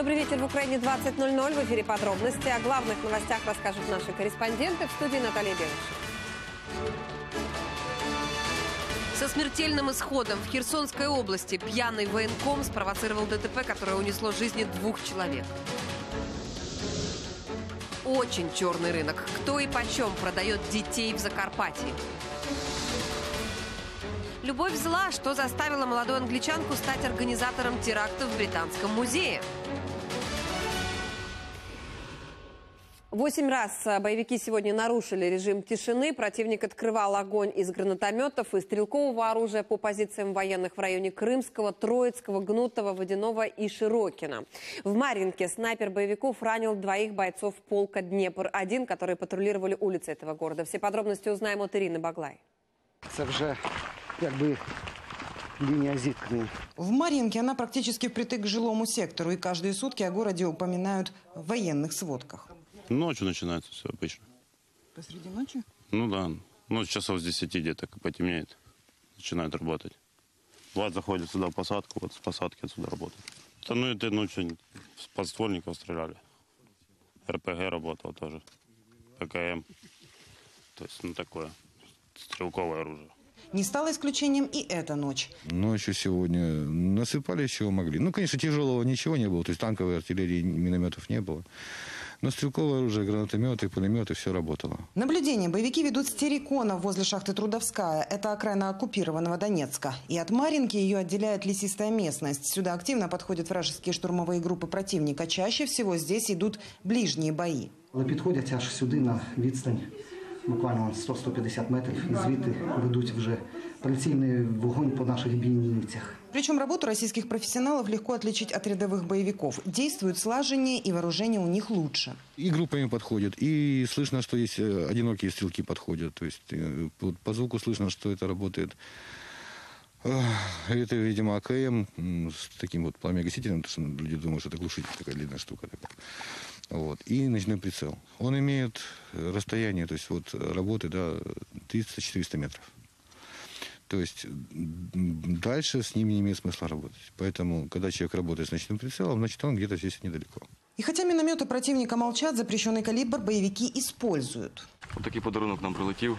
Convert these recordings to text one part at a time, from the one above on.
Добрый вечер в Украине 20.00. В эфире подробности. О главных новостях расскажут наши корреспонденты в студии Наталья Белыш. Со смертельным исходом в Херсонской области пьяный военком спровоцировал ДТП, которое унесло жизни двух человек. Очень черный рынок. Кто и почем продает детей в Закарпатье? Любовь зла, что заставило молодую англичанку стать организатором терактов в Британском музее. Восемь раз боевики сегодня нарушили режим тишины. Противник открывал огонь из гранатометов и стрелкового оружия по позициям военных в районе Крымского, Троицкого, Гнутого, Водяного и Широкина. В Маринке снайпер боевиков ранил двоих бойцов полка Днепр-1, которые патрулировали улицы этого города. Все подробности узнаем от Ирины Баглай. Це вже якби лінія зіткнення. В Марьинке она практически впритык к жилому сектору, и каждые сутки о городе упоминают в военных сводках. Ночью начинается все обычно. Посреди ночи? Ну да. Ну, часов с 10 где-то потемнеет. Начинают работать. Влад заходит сюда в посадку, вот с посадки отсюда работает. Да, ну, это ночью с подствольников стреляли. РПГ работал тоже. ПКМ. То есть, ну, такое стрелковое оружие. Не стало исключением и эта ночь. Ночью сегодня насыпали, чего могли. Ну, конечно, тяжелого ничего не было. То есть танковой артиллерии, минометов не было. Но стрелковое оружие, гранатометы, пулеметы, все работало. Наблюдение боевики ведут с Терекона возле шахты Трудовская. Это окраина оккупированного Донецка. И от Маринки ее отделяет лесистая местность. Сюда активно подходят вражеские штурмовые группы противника. Чаще всего здесь идут ближние бои. Але підходять аж сюди на відстань, буквально 100-150 метрів, і звідти ведуть вже прицільний вогонь по наших бійницях. Причем работу российских профессионалов легко отличить от рядовых боевиков. Действуют слаженнее и вооружение у них лучше. И группами подходят, и слышно, что есть э, одинокие стрелки подходят. То есть э, вот по звуку слышно, что это работает. Эх, Это, видимо, АКМ м, с таким вот пламя-гасителем, потому что люди думают, что это глушитель, такая длинная штука. Такая. Вот. И ночной прицел. Он имеет э, расстояние, то есть вот э, работы, да, 300-400 метров. То есть м, дальше с ним не имеет смысла работать. Поэтому, когда человек работает с ночным прицелом, значит, он где-то здесь недалеко. И хотя минометы противника молчат, запрещенный калибр боевики используют. Ось такий подарунок нам прилетів.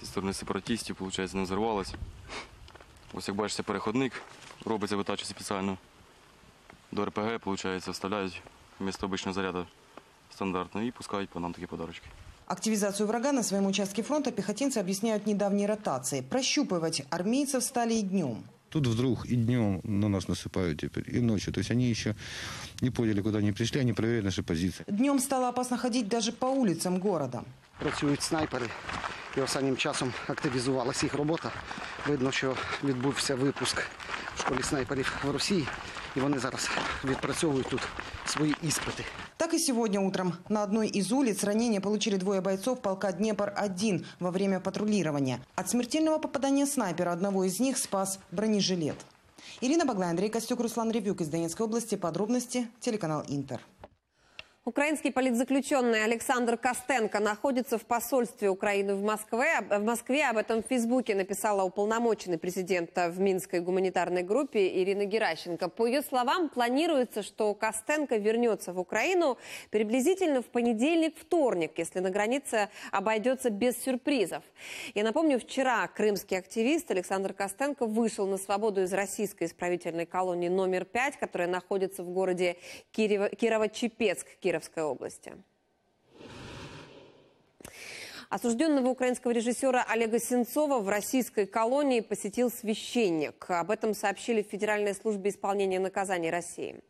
Зі сторони сепаратистів, виходить, не взорвалось. Ось як бачите, переходник робиться витача спеціально. До РПГ, виходить, вставляють вмісто обичного заряду стандартно і пускають по нам такі подарочки. Активизацию врага на своем участке фронта пехотинцы объясняют недавней ротацией. Прощупывать армейцев стали и днем. Тут вдруг и днем на нас насыпают теперь, и ночью. То есть они еще не поняли, куда они пришли, они проверяют наши позиции. Днем стало опасно ходить даже по улицам города. Працюють снайпери, і останнім часом активізувалася їх робота. Видно, що відбувся випуск в школі снайперів в Росії, і вони зараз відпрацьовують тут свої іспити. Так и сегодня утром на одной из улиц ранения получили двое бойцов полка «Днепр-1» во время патрулирования. От смертельного попадания снайпера одного из них спас бронежилет. Ирина Баглай, Андрей Костюк, Руслан Ревюк из Донецкой области. Подробности телеканал «Интер». Украинский политзаключенный Александр Костенко находится в посольстве Украины в Москве. В Москве об этом в Фейсбуке написала уполномоченный президента в Минской гуманитарной группе Ирина Геращенко. По ее словам, планируется, что Костенко вернется в Украину приблизительно в понедельник-вторник, если на границе обойдется без сюрпризов. Я напомню, вчера крымский активист Александр Костенко вышел на свободу из российской исправительной колонии номер 5, которая находится в городе Кирево- Кирово-Чепецк Кировской области. Осужденного украинского режиссера Олега Сенцова в российской колонии посетил священник. Об этом сообщили в Федеральной службе исполнения наказаний России.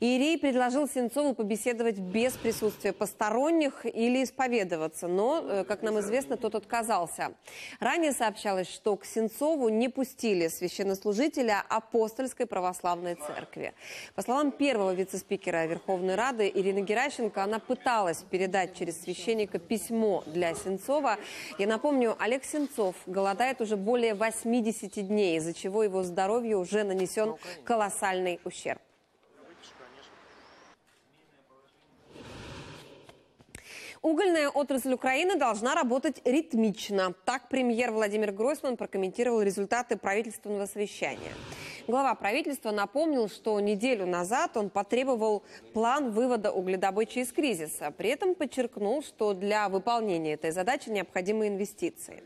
Иерей предложил Сенцову побеседовать без присутствия посторонних или исповедоваться, но, э, как нам известно, тот отказался. Ранее сообщалось, что к Сенцову не пустили священнослужителя апостольской православной церкви. По словам первого вице-спикера Верховной Рады Ирины Геращенко, она пыталась передать через священника письмо для Сенцова. Я напомню, Олег Сенцов голодает уже более 80 дней, из-за чего его здоровью уже нанесен колоссальный ущерб. Угольная отрасль Украины должна работать ритмично. Так премьер Владимир Гройсман прокомментировал результаты правительственного совещания. Глава правительства напомнил, что неделю назад он потребовал план вывода угледобычи из кризиса. При этом подчеркнул, что для выполнения этой задачи необходимы инвестиции.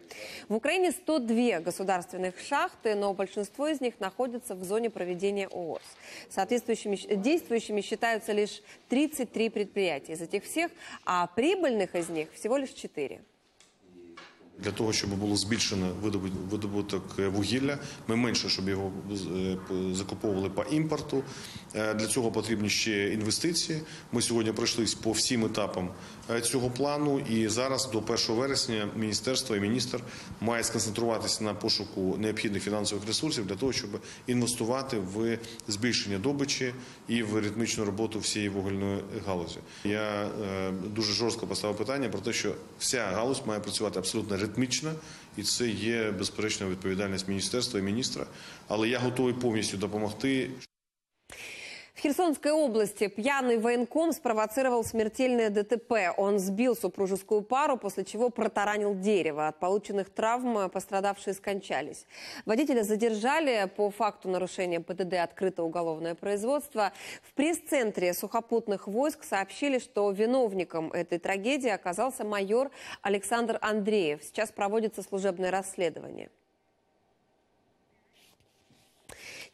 В Украине 102 государственных шахты, но большинство из них находятся в зоне проведения ООС. Соответствующими действующими считаются лишь 33 предприятия из этих всех, а прибыльных из них всего лишь 4. Для того, щоб було збільшено видобуток вугілля, ми менше, щоб його закуповували по імпорту. Для цього потрібні ще інвестиції. Ми сьогодні пройшлись по всім етапам цього плану, і зараз до 1 вересня міністерство і міністр має сконцентруватися на пошуку необхідних фінансових ресурсів для того, щоб інвестувати в збільшення добичі і в ритмічну роботу всієї вугільної галузі. Я дуже жорстко поставив питання про те, що вся галузь має працювати абсолютно ритмічно, і це є безперечно відповідальність міністерства і міністра. Але я готовий повністю допомогти. В Херсонской области пьяный военком спровоцировал смертельное ДТП. Он сбил супружескую пару, после чего протаранил дерево. От полученных травм пострадавшие скончались. Водителя задержали. По факту нарушения ПДД открыто уголовное производство. В пресс-центре сухопутных войск сообщили, что виновником этой трагедии оказался майор Александр Андреев. Сейчас проводится служебное расследование.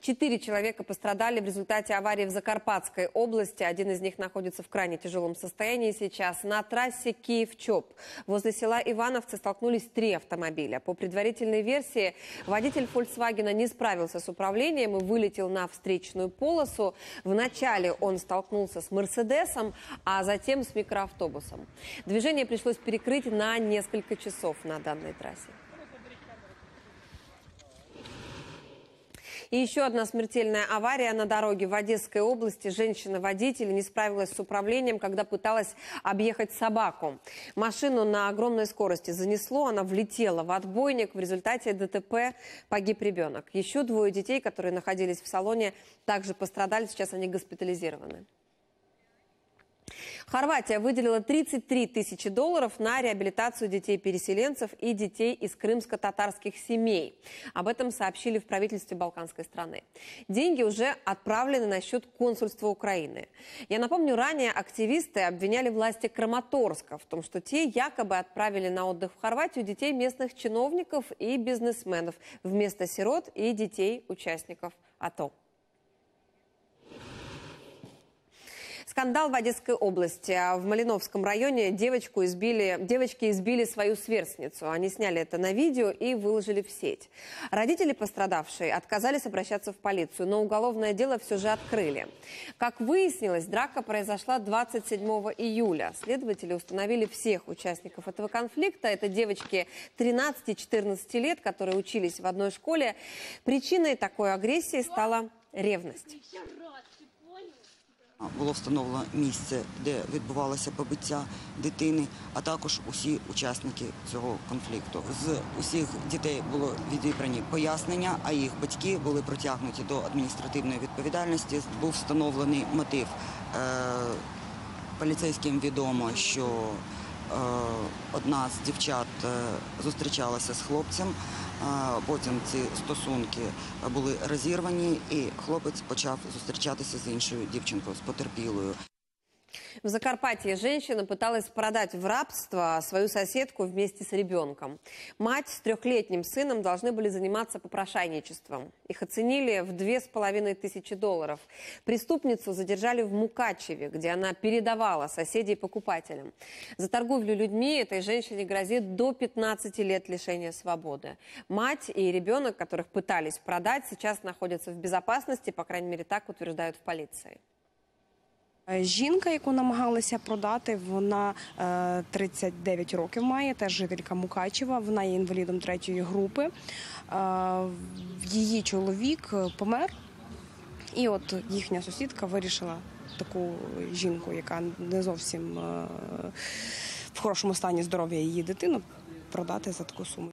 Четыре человека пострадали в результате аварии в Закарпатской области. Один из них находится в крайне тяжелом состоянии сейчас. На трассе Киев-Чоп возле села Ивановцы столкнулись три автомобиля. По предварительной версии, водитель «Фольксвагена» не справился с управлением и вылетел на встречную полосу. Вначале он столкнулся с «Мерседесом», а затем с микроавтобусом. Движение пришлось перекрыть на несколько часов на данной трассе. И еще одна смертельная авария на дороге в Одесской области. Женщина-водитель не справилась с управлением, когда пыталась объехать собаку. Машину на огромной скорости занесло, она влетела в отбойник. В результате ДТП погиб ребенок. Еще двое детей, которые находились в салоне, также пострадали. Сейчас они госпитализированы. Хорватия выделила 33 тысячи долларов на реабилитацию детей-переселенцев и детей из крымско-татарских семей. Об этом сообщили в правительстве балканской страны. Деньги уже отправлены на счет консульства Украины. Я напомню, ранее активисты обвиняли власти Краматорска в том, что те якобы отправили на отдых в Хорватию детей местных чиновников и бизнесменов вместо сирот и детей участников АТО. Скандал в Одесской области. В Малиновском районе девочку избили, девочки избили свою сверстницу. Они сняли это на видео и выложили в сеть. Родители пострадавшей отказались обращаться в полицию, но уголовное дело все же открыли. Как выяснилось, драка произошла 27 июля. Следователи установили всех участников этого конфликта. Это девочки 13-14 лет, которые учились в одной школе. Причиной такой агрессии стала ревность. Було встановлено місце, де відбувалося побиття дитини, а також усі учасники цього конфлікту. З усіх дітей було відібрані пояснення, а їх батьки були притягнуті до адміністративної відповідальності. Був встановлений мотив. Поліцейським відомо, що одна з дівчат зустрічалася з хлопцем. Потім ці стосунки були розірвані, і хлопець почав зустрічатися з іншою дівчинкою, з потерпілою. В Закарпатье женщина пыталась продать в рабство свою соседку вместе с ребенком. Мать с трехлетним сыном должны были заниматься попрошайничеством. Их оценили в две с половиной тысячи долларов. Преступницу задержали в Мукачеве, где она передавала соседей покупателям. За торговлю людьми этой женщине грозит до 15 лет лишения свободы. Мать и ребенок, которых пытались продать, сейчас находятся в безопасности, по крайней мере, так утверждают в полиции. Жінка, яку намагалися продати, вона 39 років має, теж жителька Мукачева. Вона є інвалідом третьої групи. Її чоловік помер, і от їхня сусідка вирішила таку жінку, яка не зовсім в хорошому стані здоров'я її дитину, продати за таку суму.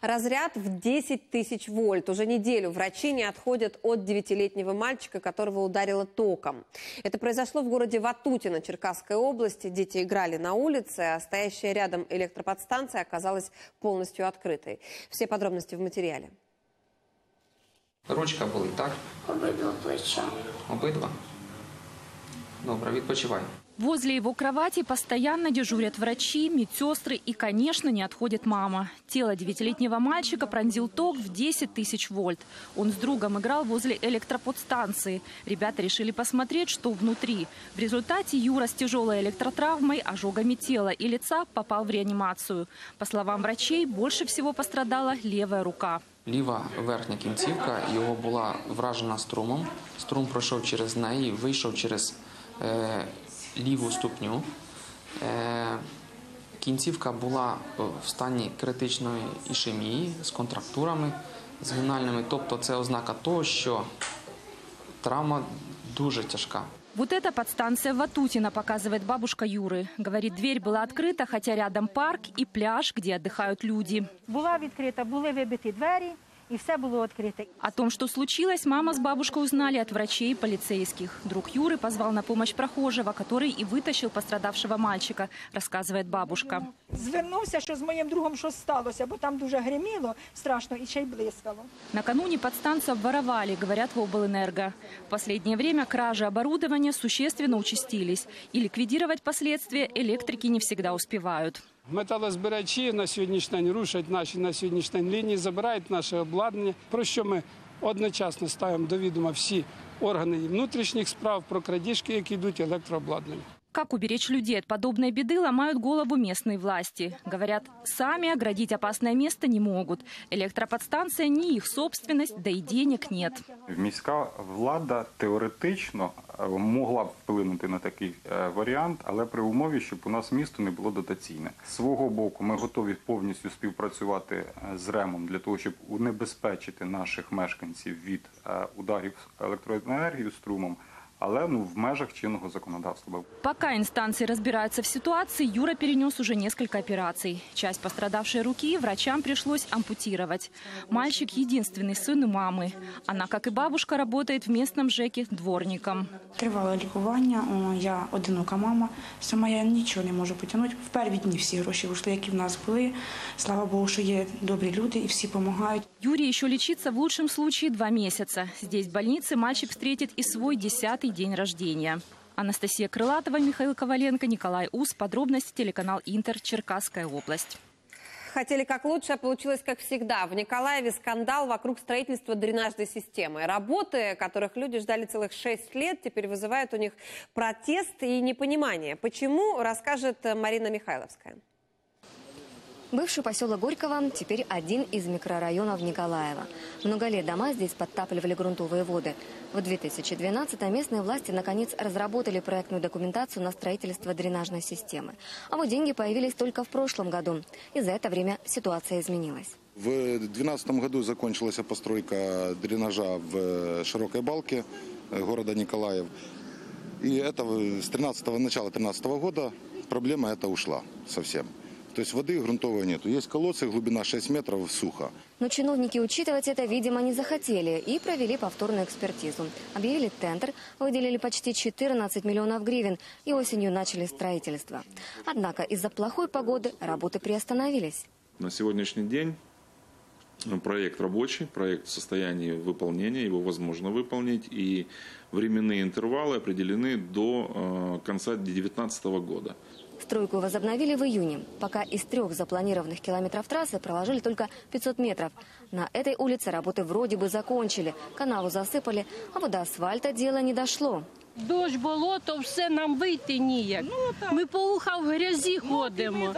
Разряд в 10 тысяч вольт. Уже неделю врачи не отходят от девятилетнего мальчика, которого ударило током. Это произошло в городе Ватутино Черкасской области. Дети играли на улице, а стоящая рядом электроподстанция оказалась полностью открытой. Все подробности в материале. Ручка болить, так? Обидва плеча. Обидва? Добре, відпочивай. Возле его кровати постоянно дежурят врачи, медсестры и, конечно, не отходит мама. Тело девятилетнего мальчика пронзил ток в 10 тысяч вольт. Он с другом играл возле электроподстанции. Ребята решили посмотреть, что внутри. В результате Юра с тяжелой электротравмой, ожогами тела и лица попал в реанимацию. По словам врачей, больше всего пострадала левая рука. Ліва верхня кінцівка його була вражена струмом. Струм пройшов через неї, вийшов через е, ліву ступню. Е, кінцівка була е, в стані критичної ішемії з контрактурами згинальними. Тобто це ознака того, що травма дуже тяжка. Вот эта подстанция Ватутина, показывает бабушка Юры. Говорит, дверь была открыта, хотя рядом парк и пляж, где отдыхают люди. Була відкрита, були вибиті двері і все було відкрите. О том, что случилось, мама с бабушкой узнали от врачей и полицейских. Друг Юры позвал на помощь прохожего, который и вытащил пострадавшего мальчика, рассказывает бабушка. Звернувся, що з моїм другом щось сталося, бо там дуже гриміло страшно і ще й блискало. Накануне подстанцию обворовали, говорят в облэнерго. В последнее время кражи оборудования существенно участились. И ликвидировать последствия электрики не всегда успевают. Металозбирачі на сьогоднішній день рушать наші на сьогоднішній день лінії, забирають наше обладнання, про що ми одночасно ставимо до відома всі органи внутрішніх справ про крадіжки, які йдуть електрообладнання. Как уберечь людей от подобной беды, ломают голову местные власти. Говорят, сами оградить опасное место не могут. Электроподстанция не их собственность, да и денег нет. Міська влада теоретично е, могла б вплинути на такий е, варіант, але при умові, щоб у нас місто не було дотаційне. З свого боку, ми готові повністю співпрацювати е, з РЕМом для того, щоб унебезпечити наших мешканців від е, ударів електроенергією струмом, але ну в межах чинного законодавства. Пока инстанции разбираются в ситуации, Юра перенес уже несколько операций. Часть пострадавшей руки врачам пришлось ампутировать. Мальчик – единственный сын у мамы. Она, как и бабушка, работает в местном ЖЭКе дворником. Тривало лікування, о, я одинока мама, сама я нічого не можу потягнути. В перві дні всі гроші вийшли, які в нас були. Слава Богу, що є добрі люди і всі допомагають. Юрий еще лечится в лучшем случае два месяца. Здесь, в больнице, мальчик встретит и свой десятый день рождения. Анастасия Крылатова, Михаил Коваленко, Николай Ус. Подробности телеканал Интер, Черкасская область. Хотели как лучше, а получилось как всегда. В Николаеве скандал вокруг строительства дренажной системы. Работы, которых люди ждали целых шесть лет, теперь вызывают у них протест и непонимание. Почему, расскажет Марина Михайловская. Бывший поселок Горького теперь один из микрорайонов Николаева. Много лет дома здесь подтапливали грунтовые воды. В 2012-м местные власти наконец разработали проектную документацию на строительство дренажной системы. А вот деньги появились только в прошлом году. И за это время ситуация изменилась. В 2012 году закончилась постройка дренажа в Широкой Балке э, города Николаев. И это в- с 13 начала 2013 года проблема эта ушла совсем. То есть воды грунтовой нету. Есть колодцы, глубина 6 метров, сухо. Но чиновники учитывать это, видимо, не захотели и провели повторную экспертизу. Объявили тендер, выделили почти 14 миллионов гривен и осенью начали строительство. Однако из-за плохой погоды работы приостановились. На сегодняшний день ну, проект рабочий, проект в состоянии выполнения, его возможно выполнить, и временные интервалы определены до э, конца 2019 года. Стройку возобновили в июне. Пока из трех запланированных километров трассы проложили только 500 метров. На этой улице работы вроде бы закончили. Канаву засыпали, а вот до асфальта дело не дошло. Дощ, болото, все нам вийти ніяк. Ми по уха в грязі ходимо.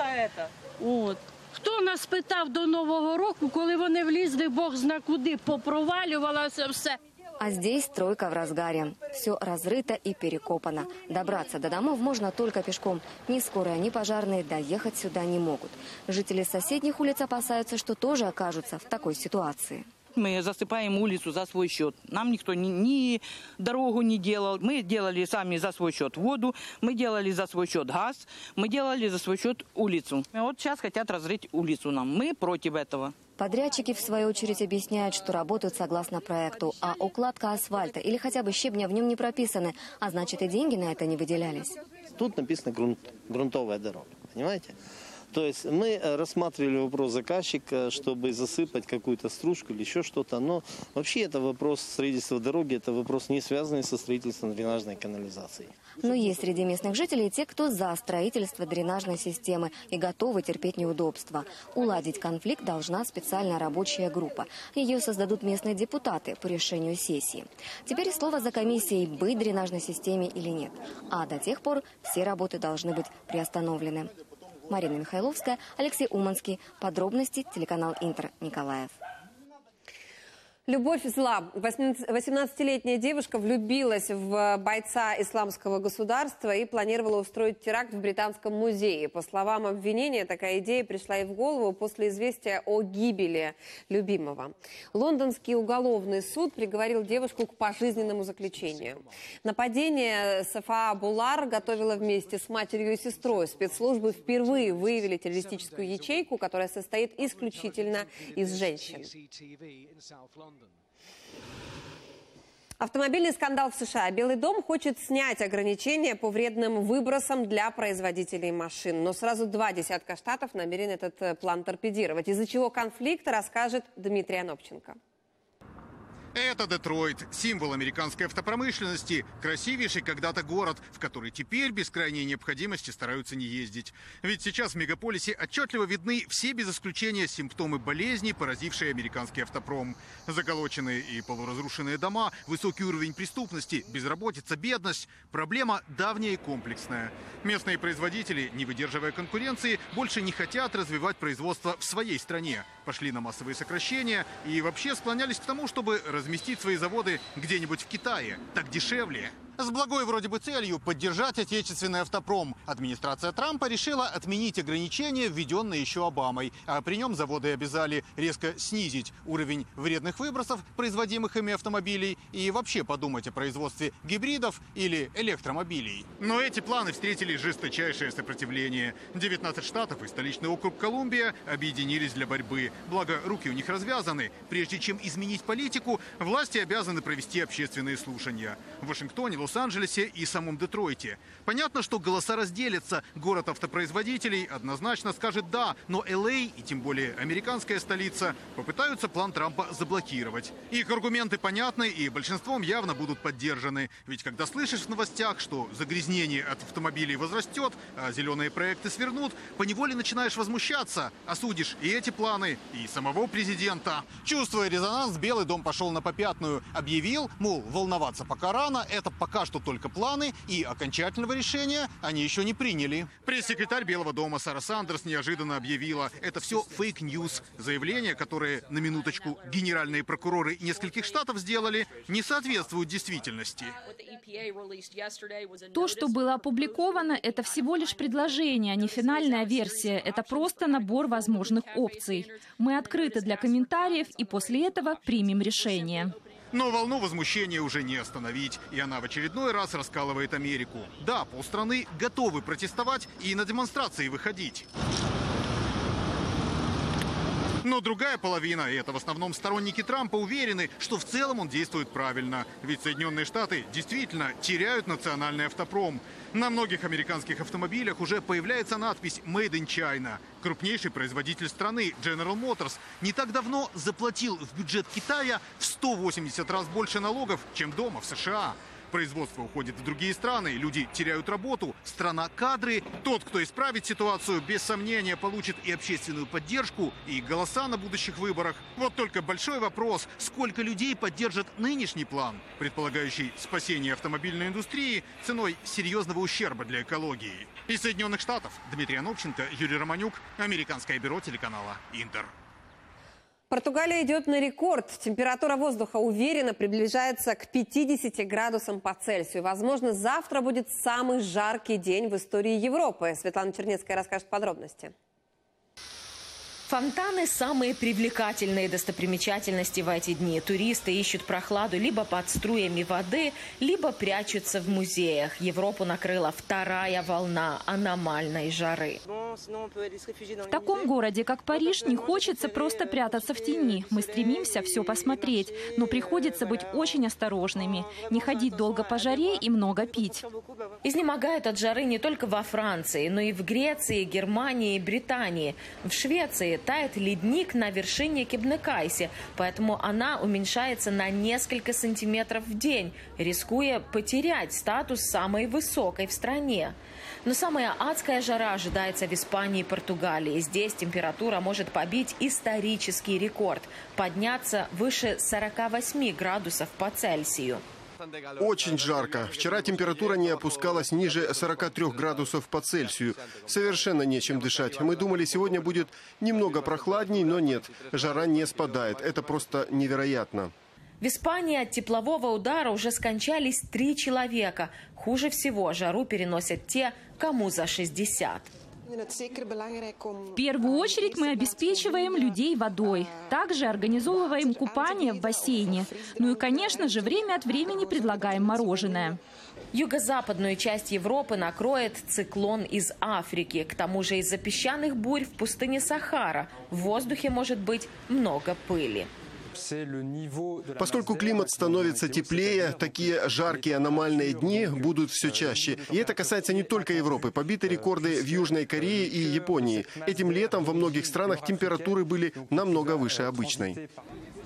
От. Хто нас питав до Нового року, коли вони влізли, Бог зна куди, попровалювалося все. А здесь стройка в разгаре. Все разрыто и перекопано. Добраться до домов можно только пешком. Ни скорая, ни пожарные доехать сюда не могут. Жители соседних улиц опасаются, что тоже окажутся в такой ситуации. Мы засыпаем улицу за свой счет. Нам никто ни, ни дорогу не делал. Мы делали сами за свой счет воду, мы делали за свой счет газ, мы делали за свой счет улицу. И вот сейчас хотят разрыть улицу нам. Мы против этого. Подрядчики, в свою очередь, объясняют, что работают согласно проекту, а укладка асфальта или хотя бы щебня в нем не прописаны, а значит и деньги на это не выделялись. Тут написано грунт, грунтовая дорога, понимаете? То есть мы э, рассматривали вопрос заказчика, чтобы засыпать какую-то стружку или еще что-то. Но вообще это вопрос строительства дороги, это вопрос не связанный со строительством дренажной канализации. Но есть среди местных жителей те, кто за строительство дренажной системы и готовы терпеть неудобства. Уладить конфликт должна специальная рабочая группа. Ее создадут местные депутаты по решению сессии. Теперь слово за комиссией, быть дренажной системе или нет. А до тех пор все работы должны быть приостановлены. Марина Михайловская, Алексей Уманский. Подробности телеканал Интер Николаев. Любовь зла. 18-летняя девушка влюбилась в бойца исламского государства и планировала устроить теракт в Британском музее. По словам обвинения, такая идея пришла ей в голову после известия о гибели любимого. Лондонский уголовный суд приговорил девушку к пожизненному заключению. Нападение Сафа Булар готовила вместе с матерью и сестрой. Спецслужбы впервые выявили террористическую ячейку, которая состоит исключительно из женщин. Автомобильный скандал в США. Белый дом хочет снять ограничения по вредным выбросам для производителей машин. Но сразу два десятка штатов намерены этот э, план торпедировать. Из-за чего конфликт расскажет Дмитрий Анопченко. Это Детройт, символ американской автопромышленности, красивейший когда-то город, в который теперь без крайней необходимости стараются не ездить. Ведь сейчас в мегаполисе отчетливо видны все без исключения симптомы болезни, поразившие американский автопром. Заколоченные и полуразрушенные дома, высокий уровень преступности, безработица, бедность – проблема давняя и комплексная. Местные производители, не выдерживая конкуренции, больше не хотят развивать производство в своей стране. Пошли на массовые сокращения и вообще склонялись к тому, чтобы разместить свои заводы где-нибудь в Китае. Так дешевле. С благой вроде бы целью поддержать отечественный автопром. Администрация Трампа решила отменить ограничения, введенные еще Обамой. А при нем заводы обязали резко снизить уровень вредных выбросов, производимых ими автомобилей, и вообще подумать о производстве гибридов или электромобилей. Но эти планы встретили жесточайшее сопротивление. 19 штатов и столичный округ Колумбия объединились для борьбы. Благо, руки у них развязаны. Прежде чем изменить политику, власти обязаны провести общественные слушания. В Вашингтоне, Лос-Анджелесе и самом Детройте. Понятно, что голоса разделятся. Город автопроизводителей однозначно скажет «да», но ЛА и тем более американская столица попытаются план Трампа заблокировать. Их аргументы понятны и большинством явно будут поддержаны. Ведь когда слышишь в новостях, что загрязнение от автомобилей возрастет, а зеленые проекты свернут, поневоле начинаешь возмущаться. Осудишь и эти планы, и самого президента. Чувствуя резонанс, Белый дом пошел на попятную. Объявил, мол, волноваться пока рано, это пока что только планы, и окончательного решения они еще не приняли. Пресс-секретарь Белого дома Сара Сандерс неожиданно объявила, это все fake news. Заявления, которые, на минуточку, генеральные прокуроры нескольких штатов сделали, не соответствуют действительности. То, что было опубликовано, это всего лишь предложение, а не финальная версия. Это просто набор возможных опций. Мы открыты для комментариев и после этого примем решение. Но волну возмущения уже не остановить, и она в очередной раз раскалывает Америку. Да, полстраны готовы протестовать и на демонстрации выходить. Но другая половина, и это в основном сторонники Трампа, уверены, что в целом он действует правильно. Ведь Соединенные Штаты действительно теряют национальный автопром. На многих американских автомобилях уже появляется надпись «Made in China». Крупнейший производитель страны General Motors не так давно заплатил в бюджет Китая в 180 раз больше налогов, чем дома в США. Производство уходит в другие страны, люди теряют работу, страна кадры. Тот, кто исправит ситуацию, без сомнения получит и общественную поддержку, и голоса на будущих выборах. Вот только большой вопрос, сколько людей поддержат нынешний план, предполагающий спасение автомобильной индустрии ценой серьезного ущерба для экологии. Из Соединенных Штатов Дмитрий Анопченко, Юрий Романюк, Американское бюро телеканала «Интер». Португалия идет на рекорд. Температура воздуха уверенно приближается к 50 градусам по Цельсию. Возможно, завтра будет самый жаркий день в истории Европы. Светлана Чернецкая расскажет подробности. Фонтаны – самые привлекательные достопримечательности в эти дни. Туристы ищут прохладу либо под струями воды, либо прячутся в музеях. Европу накрыла вторая волна аномальной жары. В таком городе, как Париж, не хочется просто прятаться в тени. Мы стремимся все посмотреть, но приходится быть очень осторожными. Не ходить долго по жаре и много пить. Изнемогают от жары не только во Франции, но и в Греции, Германии Британии. В Швеции тает ледник на вершине Кебнекайси, поэтому она уменьшается на несколько сантиметров в день, рискуя потерять статус самой высокой в стране. Но самая адская жара ожидается в Испании и Португалии. Здесь температура может побить исторический рекорд – подняться выше 48 градусов по Цельсию. Очень жарко. Вчера температура не опускалась ниже 43 градусов по Цельсию. Совершенно нечем дышать. Мы думали, сегодня будет немного прохладней, но нет. Жара не спадает. Это просто невероятно. В Испании от теплового удара уже скончались три человека. Хуже всего жару переносят те, кому за 60. В первую очередь мы обеспечиваем людей водой. Также организовываем купание в бассейне. Ну и, конечно же, время от времени предлагаем мороженое. Юго-западную часть Европы накроет циклон из Африки. К тому же из-за песчаных бурь в пустыне Сахара в воздухе может быть много пыли. Поскольку климат становится теплее, такие жаркие аномальные дни будут все чаще. И это касается не только Европы. Побиты рекорды в Южной Корее и Японии. Этим летом во многих странах температуры были намного выше обычной.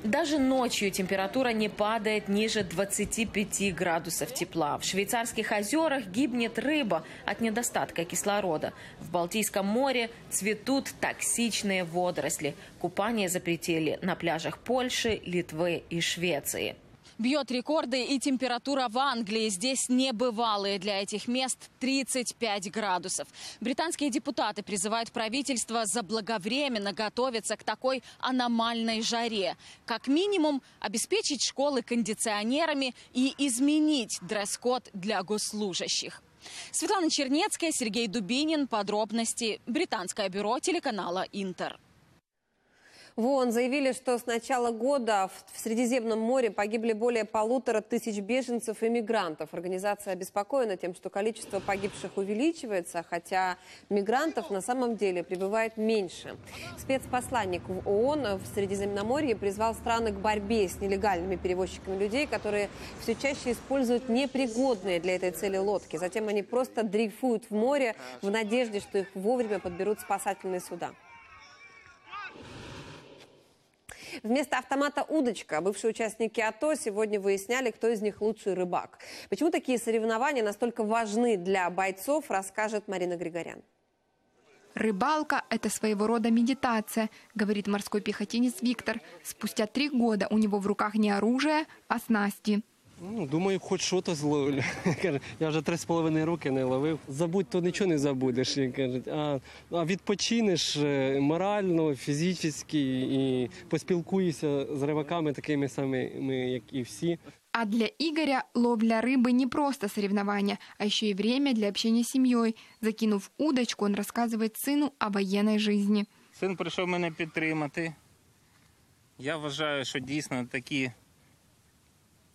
Даже ночью температура не падает ниже 25 градусов тепла. В швейцарских озерах гибнет рыба от недостатка кислорода. В Балтийском море цветут токсичные водоросли. Купание запретили на пляжах Польши, Литвы и Швеции. Бьет рекорды и температура в Англии. Здесь небывалые для этих мест 35 градусов. Британские депутаты призывают правительство заблаговременно готовиться к такой аномальной жаре. Как минимум обеспечить школы кондиционерами и изменить дресс-код для госслужащих. Светлана Чернецкая, Сергей Дубинин. Подробности. Британское бюро телеканала «Интер». В ООН заявили, что с начала года в Средиземном море погибли более полутора тысяч беженцев и мигрантов. Организация обеспокоена тем, что количество погибших увеличивается, хотя мигрантов на самом деле прибывает меньше. Спецпосланник в ООН в Средиземноморье призвал страны к борьбе с нелегальными перевозчиками людей, которые все чаще используют непригодные для этой цели лодки. Затем они просто дрейфуют в море в надежде, что их вовремя подберут спасательные суда. Вместо автомата «Удочка» бывшие участники АТО сегодня выясняли, кто из них лучший рыбак. Почему такие соревнования настолько важны для бойцов, расскажет Марина Григорян. Рыбалка – это своего рода медитация, говорит морской пехотинец Виктор. Спустя три года у него в руках не оружие, а снасти. Ну, думаю, хоч щось зловлю. Каже, я вже три з половиною роки не ловив. Забудь, то нічого не забудеш. І кажуть, а, а відпочинеш е, морально, фізично і поспілкуєшся з рибаками такими самими, як і всі. А для Игоря ловля рыбы не просто соревнование, а еще и время для общения с семьей. Закинув удочку, он рассказывает сыну о военной жизни. Син прийшов мене підтримати. Я вважаю, що дійсно такі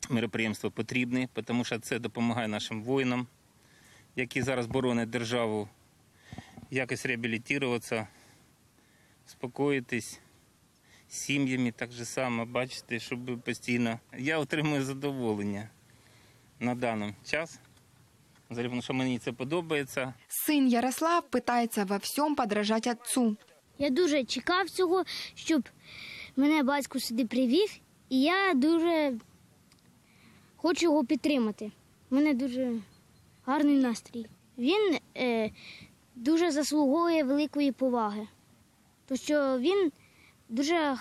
мероприємства потрібні, тому що це допомагає нашим воїнам, які зараз боронять державу, якось реабілітуватися, спокоїтись з сім'ями так же само, бачите, щоб постійно. Я отримую задоволення на даний час. Тому що мені це подобається. Сын Ярослав пытается во всем подражать отцу. Я дуже чекав цього, щоб мене батько сюди привів, і я дуже хочу його підтримати. У мене дуже гарний настрій. Він е, дуже заслуговує великої поваги, тому що він дуже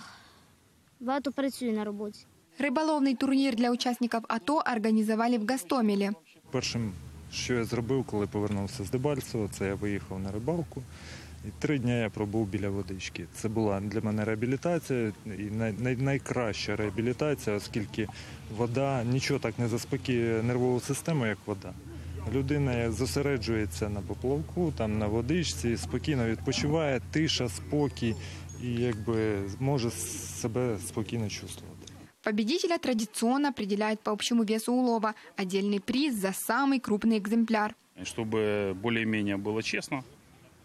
багато працює на роботі. Рыболовный турнир для участников АТО организовали в Гастомеле. Першим, що я зробив, коли повернувся з Дебальцево, це я виїхав на рибалку. І три дні я пробув біля водички. Це була для мене реабілітація і най, най, найкраща реабілітація, оскільки вода нічого так не заспокоює нервову систему, як вода. Людина зосереджується на поплавку, там на водичці, спокійно відпочиває, тиша, спокій. і якби може себе спокійно чувствувати. Победителя традиционно определяют по общему весу улова. Отдельный приз за самый крупный экземпляр. Чтобы более-менее было честно,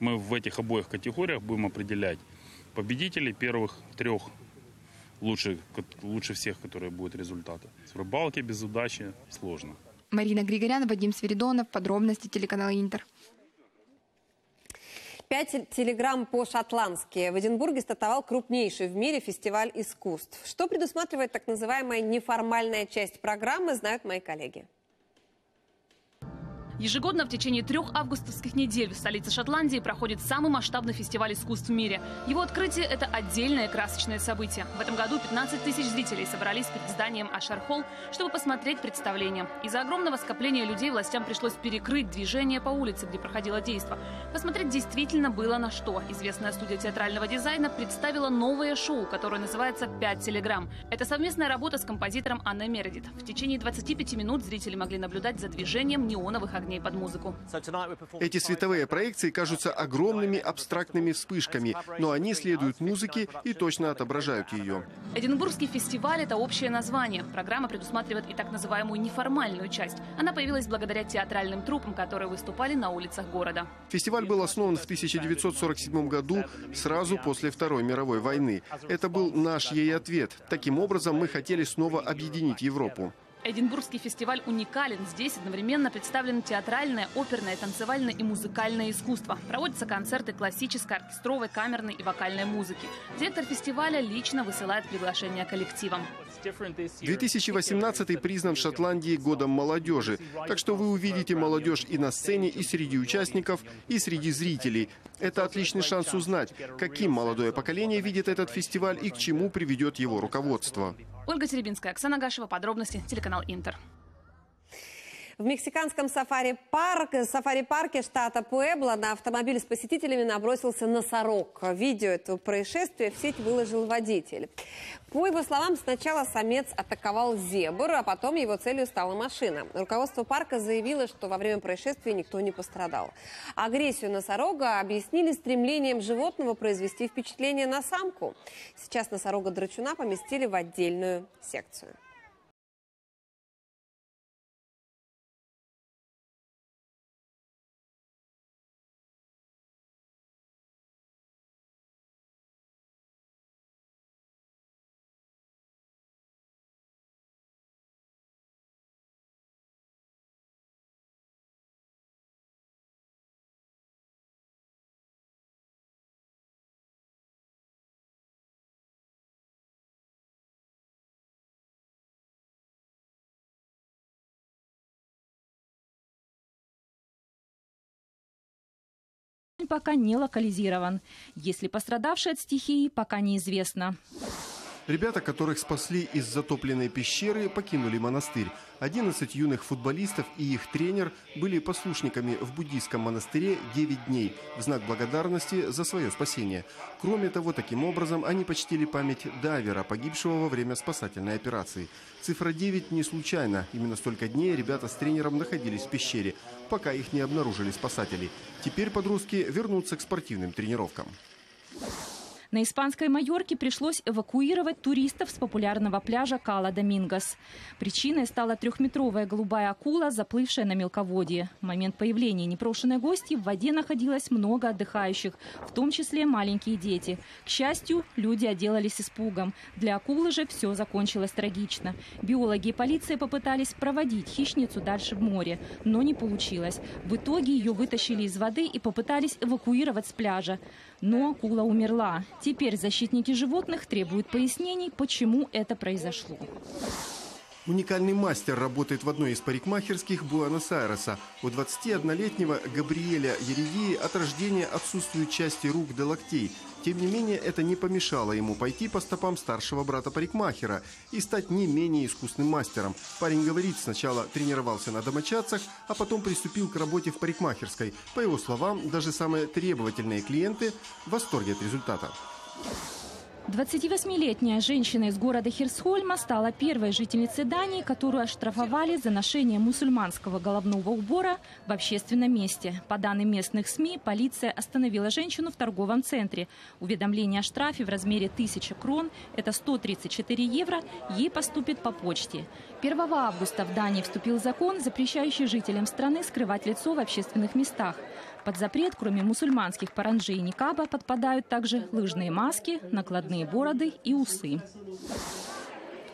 мы в этих обоих категориях будем определять победителей первых трех лучше, лучше всех, которые будут результаты. В рыбалке без удачи сложно. Марина Григорян, Вадим Свиридонов. Подробности телеканала Интер. Пять телеграмм по-шотландски. В Эдинбурге стартовал крупнейший в мире фестиваль искусств. Что предусматривает так называемая неформальная часть программы, знают мои коллеги. Ежегодно в течение трех августовских недель в столице Шотландии проходит самый масштабный фестиваль искусств в мире. Его открытие – это отдельное красочное событие. В этом году 15 тысяч зрителей собрались перед зданием Ашер-Холл, чтобы посмотреть представление. Из-за огромного скопления людей властям пришлось перекрыть движение по улице, где проходило действо. Посмотреть действительно было на что. Известная студия театрального дизайна представила новое шоу, которое называется «Пять телеграмм». Это совместная работа с композитором Анной Мередит. В течение 25 минут зрители могли наблюдать за движением неоновых огней под музыку. Эти световые проекции кажутся огромными абстрактными вспышками, но они следуют музыке и точно отображают ее. Эдинбургский фестиваль – это общее название. Программа предусматривает и так называемую неформальную часть. Она появилась благодаря театральным трупам, которые выступали на улицах города. Фестиваль был основан в 1947 году, сразу после Второй мировой войны. Это был наш ей ответ. Таким образом, мы хотели снова объединить Европу. Эдинбургский фестиваль уникален. Здесь одновременно представлены театральное, оперное, танцевальное и музыкальное искусство. Проводятся концерты классической, оркестровой, камерной и вокальной музыки. Директор фестиваля лично высылает приглашения коллективам. 2018 признан в Шотландии годом молодежи, так что вы увидите молодежь и на сцене, и среди участников, и среди зрителей. Это отличный шанс узнать, каким молодое поколение видит этот фестиваль и к чему приведет его руководство. Ольга Теребинская, Оксана Гашева. Подробности. Телеканал Интер. В мексиканском сафари-парке сафари -парке штата Пуэбло на автомобиль с посетителями набросился носорог. Видео этого происшествия в сеть выложил водитель. По его словам, сначала самец атаковал зебр, а потом его целью стала машина. Руководство парка заявило, что во время происшествия никто не пострадал. Агрессию носорога объяснили стремлением животного произвести впечатление на самку. Сейчас носорога-драчуна поместили в отдельную секцию. Пока не локализирован. Если пострадавший от стихии, пока неизвестно. Ребята, которых спасли из затопленной пещеры, покинули монастырь. 11 юных футболистов и их тренер были послушниками в буддийском монастыре 9 дней в знак благодарности за свое спасение. Кроме того, таким образом они почтили память дайвера, погибшего во время спасательной операции. Цифра 9 не случайно. Именно столько дней ребята с тренером находились в пещере, пока их не обнаружили спасатели. Теперь подростки вернутся к спортивным тренировкам. На испанской Майорке пришлось эвакуировать туристов с популярного пляжа Кала Домингос. Причиной стала трехметровая голубая акула, заплывшая на мелководье. В момент появления непрошенной гости в воде находилось много отдыхающих, в том числе маленькие дети. К счастью, люди отделались испугом. Для акулы же все закончилось трагично. Биологи и полиция попытались проводить хищницу дальше в море, но не получилось. В итоге ее вытащили из воды и попытались эвакуировать с пляжа. Но акула умерла. Теперь защитники животных требуют пояснений, почему это произошло. Уникальный мастер работает в одной из парикмахерских Буэнос-Айреса. У 21-летнего Габриэля Еревии от рождения отсутствуют части рук до локтей. Тем не менее, это не помешало ему пойти по стопам старшего брата парикмахера и стать не менее искусным мастером. Парень говорит, сначала тренировался на домочадцах, а потом приступил к работе в парикмахерской. По его словам, даже самые требовательные клиенты в восторге от результата. 28-летняя женщина из города Херсхольма стала первой жительницей Дании, которую оштрафовали за ношение мусульманского головного убора в общественном месте. По данным местных СМИ, полиция остановила женщину в торговом центре. Уведомление о штрафе в размере 1000 крон, это 134 евро, ей поступит по почте. 1 августа в Дании вступил закон, запрещающий жителям страны скрывать лицо в общественных местах. Под запрет, кроме мусульманских паранджей и никаба, подпадают также лыжные маски, накладные бороды и усы.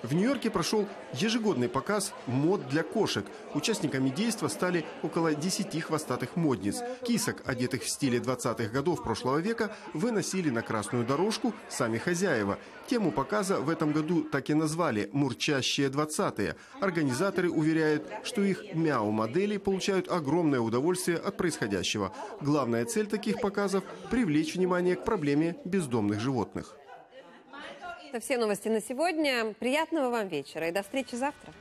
В Нью-Йорке прошел ежегодный показ мод для кошек. Участниками действа стали около 10 хвостатых модниц. Кисок, одетых в стиле 20-х годов прошлого века, выносили на красную дорожку сами хозяева. Тему показа в этом году так и назвали «Мурчащие 20-е». Организаторы уверяют, что их мяу-модели получают огромное удовольствие от происходящего. Главная цель таких показов – привлечь внимание к проблеме бездомных животных. Это все новости на сегодня. Приятного вам вечера и до встречи завтра.